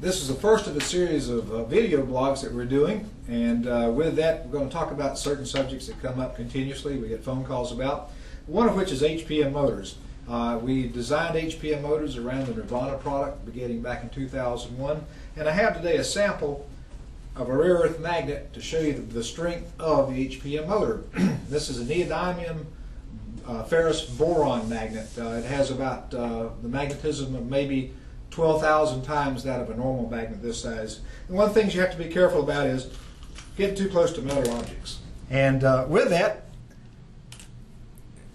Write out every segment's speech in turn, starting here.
This is the first of a series of uh, video blogs that we're doing, and uh, with that, we're going to talk about certain subjects that come up continuously. We get phone calls about, one of which is HPM motors. Uh, we designed HPM motors around the Nirvana product beginning back in 2001, and I have today a sample of a rare earth magnet to show you the, the strength of the HPM motor. this is a neodymium uh, ferrous boron magnet. Uh, it has about uh, the magnetism of maybe 12,000 times that of a normal magnet this size. And one of the things you have to be careful about is getting too close to metal objects. And uh, with that,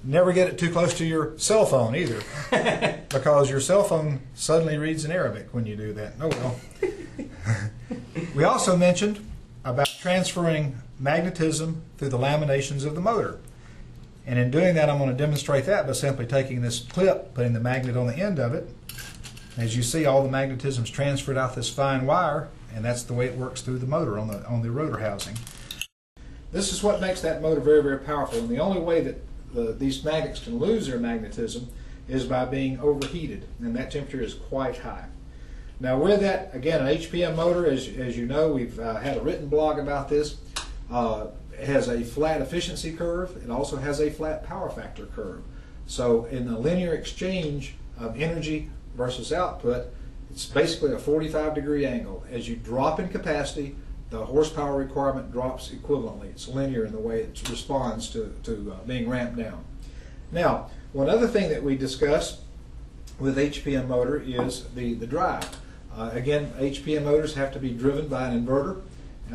never get it too close to your cell phone either, because your cell phone suddenly reads in Arabic when you do that. Oh well. we also mentioned about transferring magnetism through the laminations of the motor. And in doing that, I'm going to demonstrate that by simply taking this clip, putting the magnet on the end of it. As you see, all the magnetism is transferred out this fine wire, and that's the way it works through the motor on the, on the rotor housing. This is what makes that motor very, very powerful. And the only way that the, these magnets can lose their magnetism is by being overheated, and that temperature is quite high. Now with that, again, an HPM motor, as, as you know, we've uh, had a written blog about this. Uh, has a flat efficiency curve. It also has a flat power factor curve. So in the linear exchange of energy versus output, it's basically a 45 degree angle. As you drop in capacity, the horsepower requirement drops equivalently. It's linear in the way it responds to, to uh, being ramped down. Now, one other thing that we discussed with HPM motor is the, the drive. Uh, again, HPM motors have to be driven by an inverter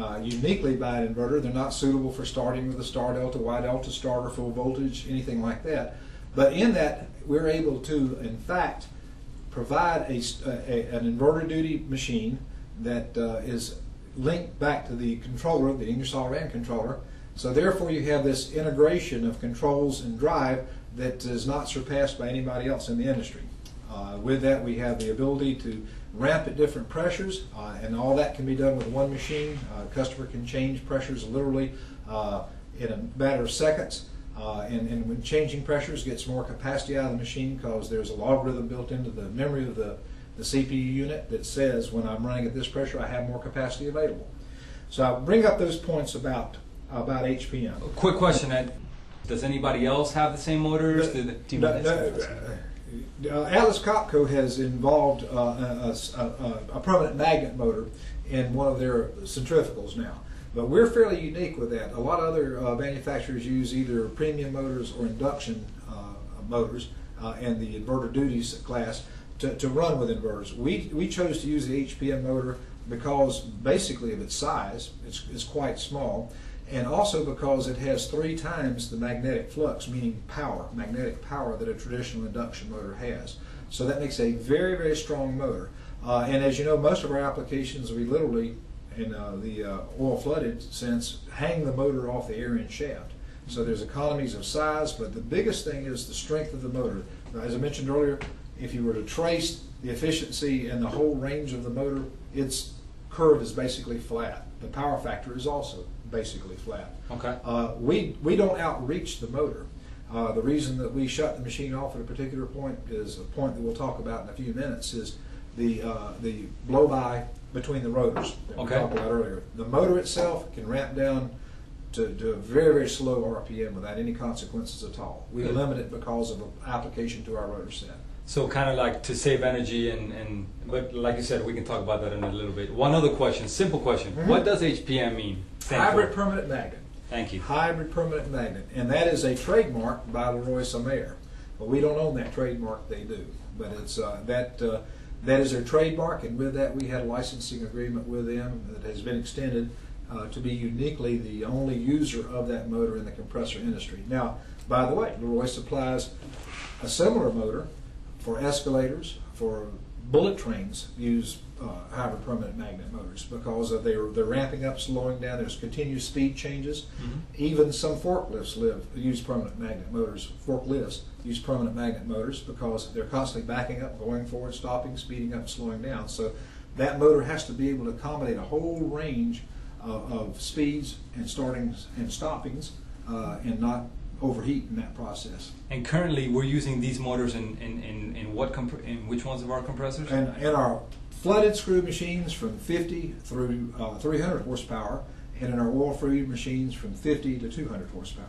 uh, uniquely by an inverter. They're not suitable for starting with a star delta, Y delta starter, full voltage, anything like that. But in that, we're able to, in fact, provide a, a an inverter duty machine that uh, is linked back to the controller, the Ingersoll Rand controller. So therefore, you have this integration of controls and drive that is not surpassed by anybody else in the industry. Uh, with that, we have the ability to ramp at different pressures, uh, and all that can be done with one machine. Uh, customer can change pressures literally uh, in a matter of seconds. Uh, and, and when changing pressures gets more capacity out of the machine because there's a logarithm built into the memory of the, the CPU unit that says when I'm running at this pressure I have more capacity available. So I'll bring up those points about about HPM. Quick question, Ed. Does anybody else have the same motors? The, the, the, uh, Atlas Copco has involved uh, a, a, a, permanent magnet motor in one of their centrifugals now. But we're fairly unique with that. A lot of other uh, manufacturers use either premium motors or induction uh, motors uh, and the inverter duties class to, to run with inverters. We, we chose to use the HPM motor because basically of its size, it's, it's quite small, and also because it has three times the magnetic flux, meaning power, magnetic power that a traditional induction motor has. So that makes a very, very strong motor. Uh, and as you know, most of our applications, we literally, in uh, the uh, oil flooded sense, hang the motor off the air end shaft. So there's economies of size, but the biggest thing is the strength of the motor. As I mentioned earlier, if you were to trace the efficiency and the whole range of the motor, its curve is basically flat. The power factor is also basically flat. Okay. Uh, we, we don't outreach the motor. Uh, the reason that we shut the machine off at a particular point is a point that we'll talk about in a few minutes is the, uh, the blow-by between the rotors that okay. we talked about earlier. The motor itself can ramp down to, to a very, very slow RPM without any consequences at all. We Good. limit it because of application to our rotor set. So kind of like to save energy and, and but like you said, we can talk about that in a little bit. One other question, simple question. Mm -hmm. What does HPM mean? Hybrid for? permanent magnet. Thank you. Hybrid permanent magnet. And that is a trademark by Leroy Somer. But we don't own that trademark, they do. But it's uh, that uh, that is their trademark, and with that we had a licensing agreement with them that has been extended uh, to be uniquely the only user of that motor in the compressor industry. Now, by the way, Leroy supplies a similar motor for escalators, for bullet trains use uh, hybrid permanent magnet motors because of they're they're ramping up, slowing down. There's continuous speed changes. Mm-hmm. Even some forklifts live use permanent magnet motors. Forklifts use permanent magnet motors because they're constantly backing up, going forward, stopping, speeding up, slowing down. So that motor has to be able to accommodate a whole range of, of speeds and startings and stoppings, uh, and not overheat in that process. And currently, we're using these motors in in, in, in what comp- in which ones of our compressors? And in our flooded screw machines from 50 through uh, 300 horsepower, and in our oil-free machines from 50 to 200 horsepower.